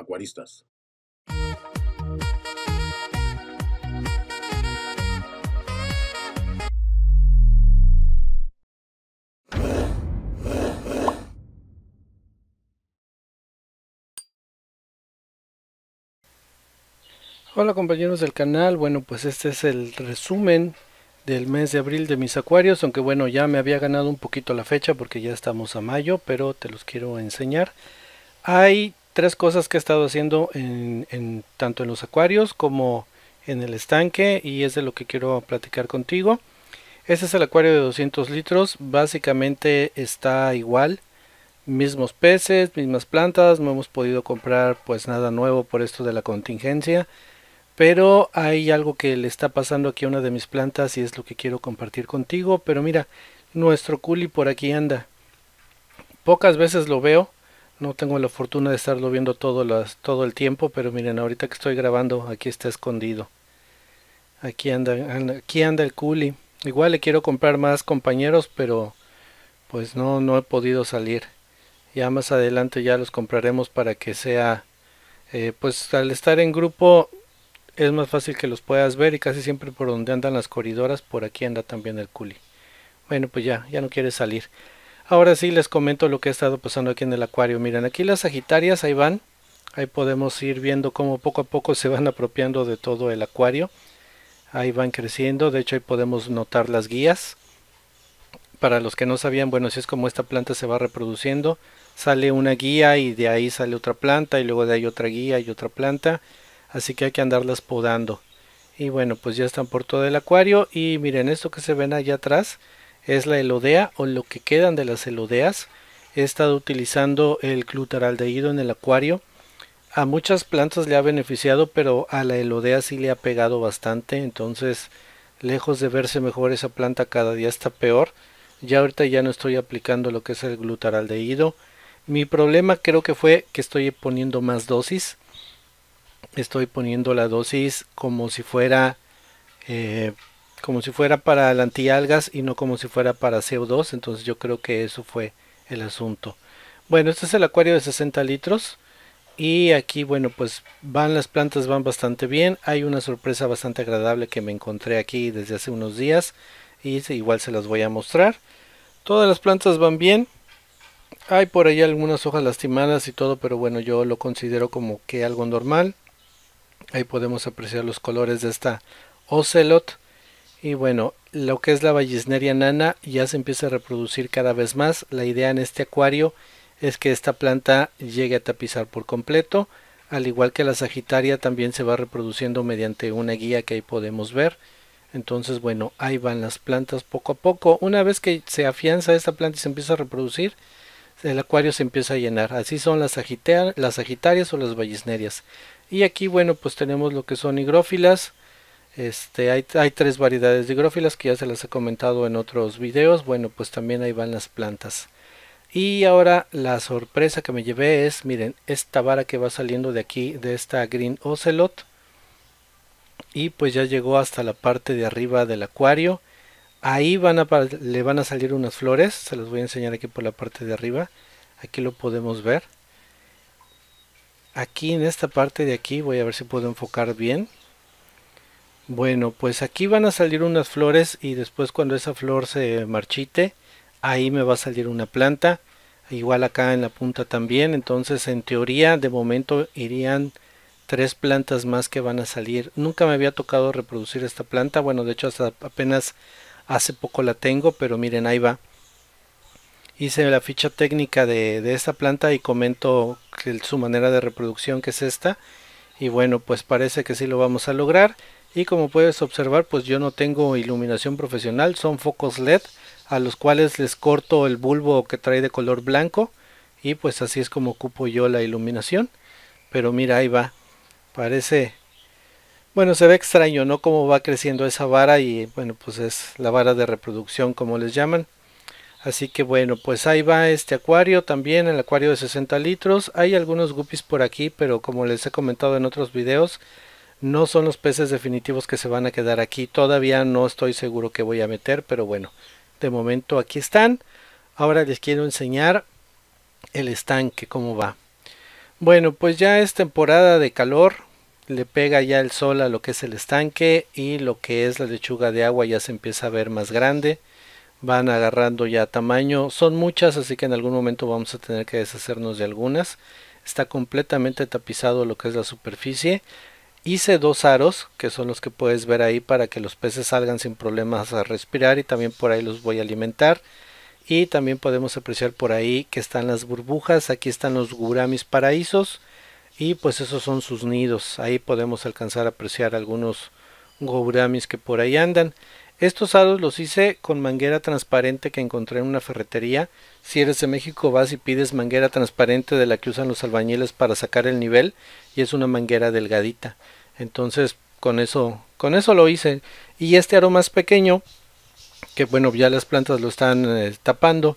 acuaristas. Hola compañeros del canal, bueno pues este es el resumen del mes de abril de mis acuarios, aunque bueno ya me había ganado un poquito la fecha porque ya estamos a mayo, pero te los quiero enseñar. Hay tres cosas que he estado haciendo en, tanto en los acuarios como en el estanque y es de lo que quiero platicar contigo. Este es el acuario de 200 litros, básicamente está igual, mismos peces, mismas plantas, no hemos podido comprar pues nada nuevo por esto de la contingencia. Pero hay algo que le está pasando aquí a una de mis plantas y es lo que quiero compartir contigo. Pero mira, nuestro culi por aquí anda. Pocas veces lo veo. No tengo la fortuna de estarlo viendo todo, todo el tiempo. Pero miren, ahorita que estoy grabando, aquí está escondido. Aquí anda, aquí anda el culi. Igual le quiero comprar más compañeros, pero pues no, no he podido salir. Ya más adelante ya los compraremos para que sea, eh, pues al estar en grupo es más fácil que los puedas ver y casi siempre por donde andan las corridoras, por aquí anda también el culi. Bueno, pues ya, ya no quiere salir. Ahora sí les comento lo que ha estado pasando aquí en el acuario. Miren, aquí las sagitarias, ahí van. Ahí podemos ir viendo cómo poco a poco se van apropiando de todo el acuario. Ahí van creciendo, de hecho ahí podemos notar las guías. Para los que no sabían, bueno, así es como esta planta se va reproduciendo. Sale una guía y de ahí sale otra planta y luego de ahí otra guía y otra planta así que hay que andarlas podando y bueno pues ya están por todo el acuario y miren esto que se ven allá atrás es la elodea o lo que quedan de las elodeas. He estado utilizando el glutaraldehído en el acuario. A muchas plantas le ha beneficiado pero a la elodea sí le ha pegado bastante. Entonces lejos de verse mejor esa planta cada día está peor. Ya ahorita ya no estoy aplicando lo que es el glutaraldehído. Mi problema creo que fue que estoy poniendo más dosis. Estoy poniendo la dosis como si fuera eh, como si fuera para el antialgas y no como si fuera para CO2 entonces yo creo que eso fue el asunto. Bueno este es el acuario de 60 litros y aquí bueno pues van las plantas van bastante bien. Hay una sorpresa bastante agradable que me encontré aquí desde hace unos días y igual se las voy a mostrar. Todas las plantas van bien. Hay por ahí algunas hojas lastimadas y todo pero bueno yo lo considero como que algo normal. Ahí podemos apreciar los colores de esta Ocelot. Y bueno, lo que es la Vallisneria nana ya se empieza a reproducir cada vez más. La idea en este acuario es que esta planta llegue a tapizar por completo. Al igual que la Sagitaria también se va reproduciendo mediante una guía que ahí podemos ver. Entonces, bueno, ahí van las plantas poco a poco. Una vez que se afianza esta planta y se empieza a reproducir, el acuario se empieza a llenar. Así son las, las Sagitarias o las Vallisnerias. Y aquí, bueno, pues tenemos lo que son higrófilas. Este, hay, tres variedades de higrófilas que ya se las he comentado en otros videos. Bueno, pues también ahí van las plantas. Y ahora la sorpresa que me llevé es, miren, esta vara que va saliendo de aquí, de esta Green Ocelot. Y pues ya llegó hasta la parte de arriba del acuario. Ahí van a, le van a salir unas flores. Se las voy a enseñar aquí por la parte de arriba. Aquí lo podemos ver aquí en esta parte de aquí voy a ver si puedo enfocar bien bueno pues aquí van a salir unas flores y después cuando esa flor se marchite ahí me va a salir una planta igual acá en la punta también. Entonces en teoría de momento irían tres plantas más que van a salir. Nunca me había tocado reproducir esta planta. Bueno de hecho hasta apenas hace poco la tengo pero miren ahí va. Hice la ficha técnica de, esta planta y comento su manera de reproducción que es esta. Y bueno pues parece que sí lo vamos a lograr y como puedes observar pues yo no tengo iluminación profesional son focos led a los cuales les corto el bulbo que trae de color blanco y pues así es como ocupo yo la iluminación. Pero mira ahí va. Parece bueno se ve extraño no cómo va creciendo esa vara y bueno pues es la vara de reproducción como les llaman. Así que bueno, pues ahí va este acuario también, el acuario de 60 litros. Hay algunos guppies por aquí, pero como les he comentado en otros videos, no son los peces definitivos que se van a quedar aquí. Todavía no estoy seguro que voy a meter, pero bueno, de momento aquí están. Ahora les quiero enseñar el estanque, cómo va. Bueno, pues ya es temporada de calor, le pega ya el sol a lo que es el estanque y lo que es la lechuga de agua ya se empieza a ver más grande, van agarrando ya tamaño, son muchas así que en algún momento vamos a tener que deshacernos de algunas, está completamente tapizado lo que es la superficie, hice dos aros que son los que puedes ver ahí para que los peces salgan sin problemas a respirar y también por ahí los voy a alimentar. Y también podemos apreciar por ahí que están las burbujas aquí están los guramis paraísos y pues esos son sus nidos. Ahí podemos alcanzar a apreciar algunos guramis que por ahí andan estos aros los hice con manguera transparente que encontré en una ferretería. Si eres de México vas y pides manguera transparente de la que usan los albañiles para sacar el nivel y es una manguera delgadita. Entonces con eso con eso lo hice. Y este aro más pequeño que bueno, ya las plantas lo están eh, tapando.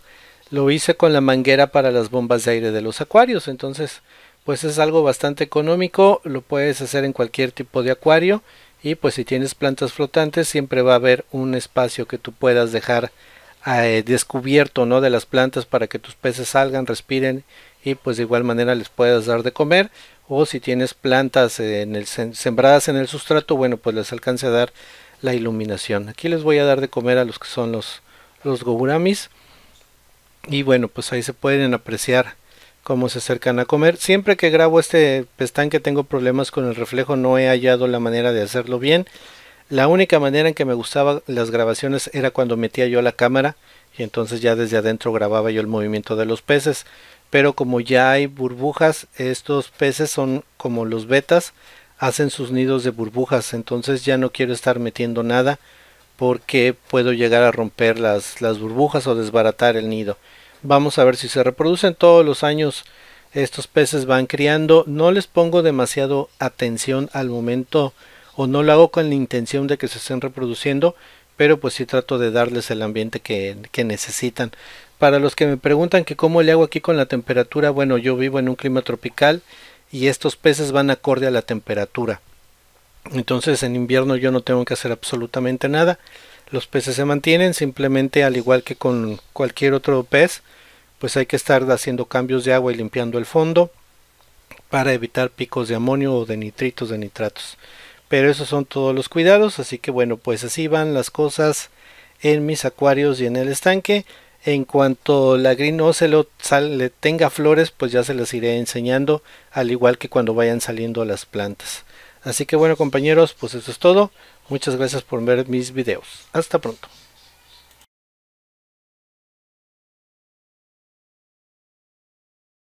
Lo hice con la manguera para las bombas de aire de los acuarios, entonces pues es algo bastante económico, lo puedes hacer en cualquier tipo de acuario y pues si tienes plantas flotantes siempre va a haber un espacio que tú puedas dejar eh, descubierto no de las plantas para que tus peces salgan, respiren y pues de igual manera les puedas dar de comer o si tienes plantas en el, sembradas en el sustrato bueno pues les alcance a dar la iluminación. Aquí les voy a dar de comer a los que son los, los goguramis. Y bueno, pues ahí se pueden apreciar cómo se acercan a comer. Siempre que grabo este que tengo problemas con el reflejo, no he hallado la manera de hacerlo bien. La única manera en que me gustaban las grabaciones era cuando metía yo la cámara y entonces ya desde adentro grababa yo el movimiento de los peces. Pero como ya hay burbujas, estos peces son como los betas, hacen sus nidos de burbujas, entonces ya no quiero estar metiendo nada porque puedo llegar a romper las burbujas o desbaratar el nido. Vamos a ver si se reproducen todos los años. Estos peces van criando. No les pongo demasiado atención al momento o no lo hago con la intención de que se estén reproduciendo, pero pues sí trato de darles el ambiente que, que necesitan. Para los que me preguntan que cómo le hago aquí con la temperatura, bueno, yo vivo en un clima tropical y estos peces van acorde a la temperatura. Entonces en invierno yo no tengo que hacer absolutamente nada. Los peces se mantienen simplemente al igual que con cualquier otro pez, pues hay que estar haciendo cambios de agua y limpiando el fondo para evitar picos de amonio o de nitritos de nitratos. Pero esos son todos los cuidados, así que bueno, pues así van las cosas en mis acuarios y en el estanque. En cuanto la Green Ocelot le tenga flores, pues ya se las iré enseñando, al igual que cuando vayan saliendo las plantas. Así que bueno compañeros, pues eso es todo. Muchas gracias por ver mis videos. Hasta pronto.